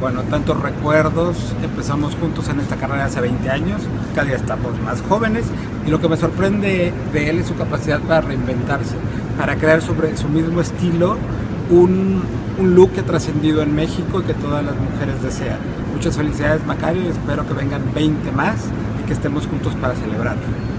Bueno, tantos recuerdos, empezamos juntos en esta carrera hace 20 años, cada día estamos más jóvenes. Y lo que me sorprende de él es su capacidad para reinventarse, para crear sobre su mismo estilo un, un look que ha trascendido en México y que todas las mujeres desean. Muchas felicidades Macario. Y espero que vengan 20 más y que estemos juntos para celebrarlo.